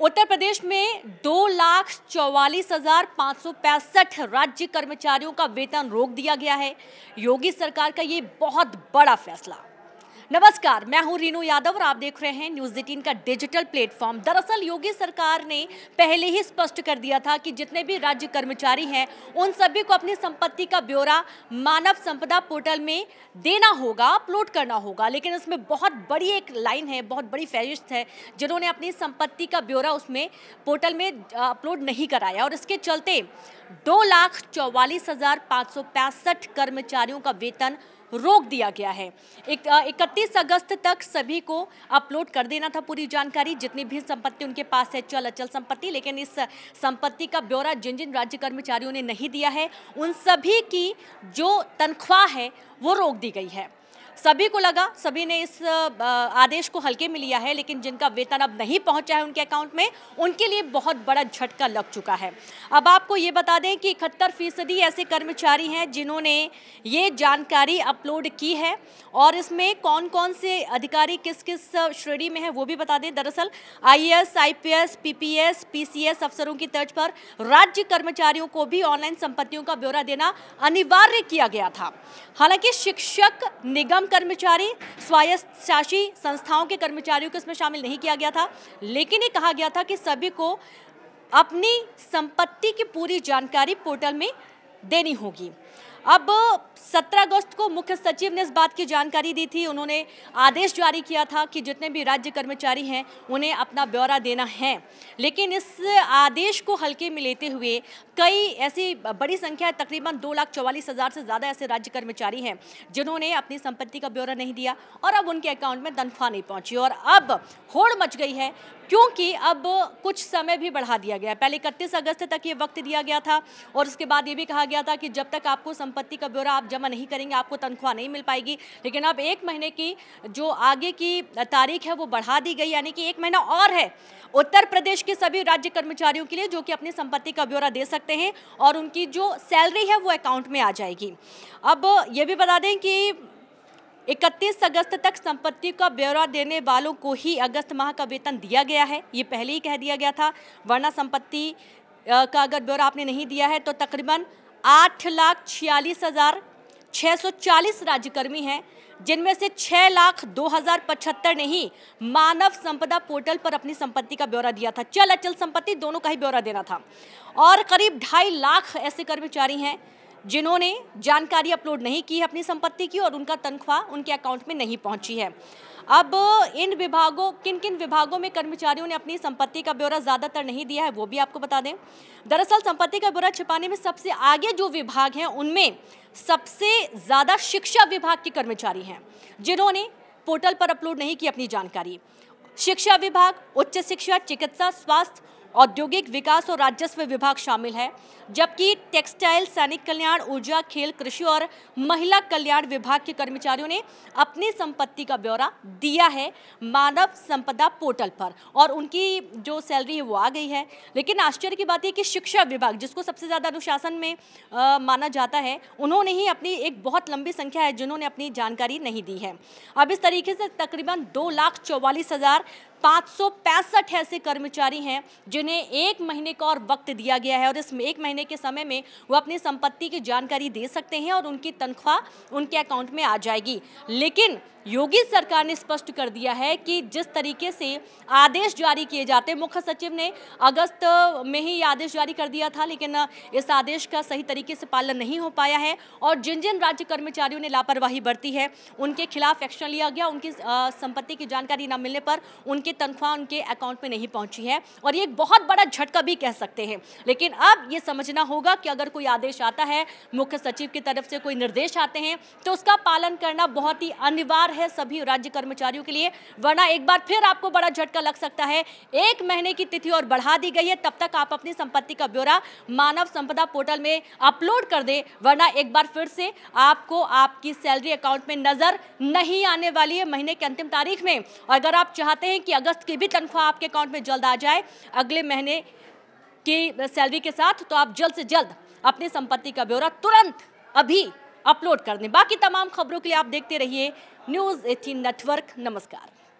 उत्तर प्रदेश में दो लाख चौवालीस हज़ार पाँच सौ पैंसठ राज्य कर्मचारियों का वेतन रोक दिया गया है। योगी सरकार का ये बहुत बड़ा फैसला। नमस्कार, मैं हूँ रीनू यादव और आप देख रहे हैं न्यूज़ एटीन का डिजिटल प्लेटफॉर्म। दरअसल योगी सरकार ने पहले ही स्पष्ट कर दिया था कि जितने भी राज्य कर्मचारी हैं, उन सभी को अपनी संपत्ति का ब्यौरा मानव संपदा पोर्टल में देना होगा, अपलोड करना होगा। लेकिन इसमें बहुत बड़ी एक लाइन है, बहुत बड़ी फहरिस्त है, जिन्होंने अपनी संपत्ति का ब्यौरा उसमें पोर्टल में अपलोड नहीं कराया। और इसके चलते दो लाख चौवालीस हज़ार पाँच सौ पैंसठ कर्मचारियों का वेतन रोक दिया गया है। इकतीस अगस्त तक सभी को अपलोड कर देना था पूरी जानकारी। जितनी भी संपत्ति उनके पास है, चल अचल संपत्ति, लेकिन इस संपत्ति का ब्यौरा जिन जिन राज्य कर्मचारियों ने नहीं दिया है, उन सभी की जो तनख्वाह है, वो रोक दी गई है। सभी को लगा सभी ने इस आदेश को हल्के में लिया है लेकिन जिनका वेतन अब नहीं पहुँचा है उनके अकाउंट में उनके लिए बहुत बड़ा झटका लग चुका है। अब आपको ये बता दें कि इकहत्तर फ़ीसदी ऐसे कर्मचारी हैं जिन्होंने ये जानकारी अपलोड की है और इसमें कौन कौन से अधिकारी किस किस श्रेणी में है वो भी बता दें। दरअसल आईएएस, आईपीएस, पीपीएस, पीसीएस अफसरों की तर्ज पर राज्य कर्मचारियों को भी ऑनलाइन संपत्तियों का ब्यौरा देना अनिवार्य किया गया था। हालाँकि शिक्षक निगम कर्मचारी स्वायत्त शासी संस्थाओं के कर्मचारियों को इसमें शामिल नहीं किया गया था, लेकिन ये कहा गया था कि सभी को अपनी संपत्ति की पूरी जानकारी पोर्टल में देनी होगी। अब 17 अगस्त को मुख्य सचिव ने इस बात की जानकारी दी थी। उन्होंने आदेश जारी किया था कि जितने भी राज्य कर्मचारी हैं, उन्हें अपना ब्यौरा देना है। लेकिन इस आदेश को हल्के में लेते हुए कई ऐसी बड़ी संख्या, तकरीबन दो लाख चौवालीस हज़ार से ज़्यादा ऐसे राज्य कर्मचारी हैं, जिन्होंने अपनी संपत्ति का ब्यौरा नहीं दिया और अब उनके अकाउंट में तनख्वाह नहीं पहुँची। और अब होड़ मच गई है, क्योंकि अब कुछ समय भी बढ़ा दिया गया पहले इकतीस अगस्त तक ये वक्त दिया गया था और उसके बाद ये भी कहा गया था कि जब तक आपको संपत्ति का ब्यौरा आप जमा नहीं करेंगे, आपको तनख्वाह नहीं मिल पाएगी। लेकिन अब एक महीने की जो आगे की तारीख है, वो बढ़ा दी गई, यानी कि एक महीना और है उत्तर प्रदेश के सभी राज्य कर्मचारियों के लिए, जो कि अपनी संपत्ति का ब्यौरा दे सकते हैं और उनकी जो सैलरी है, वो अकाउंट में आ जाएगी। अब ये भी बता दें कि 31 अगस्त तक संपत्ति का ब्यौरा देने वालों को ही अगस्त माह का वेतन दिया गया है। ये पहले ही कह दिया गया था, वरना संपत्ति का अगर ब्यौरा आपने नहीं दिया है तो तकरीबन आठ लाख छियालीस हज़ार छः सौ चालीस राज्यकर्मी हैं, जिनमें से छः लाख दो हज़ार पचहत्तर ने ही मानव संपदा पोर्टल पर अपनी संपत्ति का ब्यौरा दिया था। चल अचल संपत्ति दोनों का ही ब्यौरा देना था। और करीब ढाई लाख ऐसे कर्मचारी हैं, जिन्होंने जानकारी अपलोड नहीं की है अपनी संपत्ति की और उनका तनख्वाह उनके अकाउंट में नहीं पहुँची है। अब इन विभागों किन किन विभागों में कर्मचारियों ने अपनी संपत्ति का ब्यौरा ज़्यादातर नहीं दिया है, वो भी आपको बता दें। दरअसल संपत्ति का ब्यौरा छिपाने में सबसे आगे जो विभाग हैं, उनमें सबसे ज़्यादा शिक्षा विभाग के कर्मचारी हैं, जिन्होंने पोर्टल पर अपलोड नहीं की अपनी जानकारी। शिक्षा विभाग, उच्च शिक्षा, चिकित्सा, स्वास्थ्य औद्योगिक विकास और राजस्व विभाग शामिल है जबकि टेक्सटाइल सैनिक कल्याण ऊर्जा खेल कृषि और महिला कल्याण विभाग के कर्मचारियों ने अपनी संपत्ति का ब्यौरा दिया है मानव संपदा पोर्टल पर और उनकी जो सैलरी है वो आ गई है। लेकिन आश्चर्य की बात है कि शिक्षा विभाग जिसको सबसे ज़्यादा अनुशासन में आ, माना जाता है उन्होंने ही अपनी एक बहुत लंबी संख्या है जिन्होंने अपनी जानकारी नहीं दी है। अब इस तरीके से तकरीबन दो लाख चौवालीस हज़ार पाँच सौ पैंसठ ऐसे कर्मचारी हैं जिन्हें एक महीने का और वक्त दिया गया है और इस एक महीने के समय में वो अपनी संपत्ति की जानकारी दे सकते हैं और उनकी तनख्वाह उनके अकाउंट में आ जाएगी। लेकिन योगी सरकार ने स्पष्ट कर दिया है कि जिस तरीके से आदेश जारी किए जाते मुख्य सचिव ने अगस्त में ही आदेश जारी कर दिया था, लेकिन इस आदेश का सही तरीके से पालन नहीं हो पाया है और जिन जिन राज्य कर्मचारियों ने लापरवाही बरती है, उनके खिलाफ एक्शन लिया गया, उनकी संपत्ति की जानकारी न मिलने पर उनकी तनख्वाह उनके अकाउंट में नहीं पहुँची है और ये एक बहुत बड़ा झटका भी कह सकते हैं। लेकिन अब ये समझना होगा कि अगर कोई आदेश आता है, मुख्य सचिव की तरफ़ से कोई निर्देश आते हैं तो उसका पालन करना बहुत ही अनिवार्य है सभी राज्य कर्मचारियों के लिए, वरना एक बार फिर आपको बड़ा झटका लग सकता है। एक महीने की तिथि और बढ़ा दी गई है, तब तक आप अपनी संपत्ति का ब्यौरा मानव संपदा पोर्टल में अपलोड कर दे, वरना एक बार फिर से आपको आपकी सैलरी अकाउंट में नज़र नहीं आने वाली है महीने की अंतिम तारीख में। और अगर आप चाहते हैं कि अगस्त की भी तनख्वाह आपके अकाउंट में जल्द आ जाए, अगले महीने की सैलरी के साथ तो आप जल्द से जल्द अपनी संपत्ति का ब्यौरा तुरंत अभी अपलोड कर दें। बाकी तमाम खबरों के लिए आप देखते रहिए न्यूज़ एटीन नेटवर्क। नमस्कार।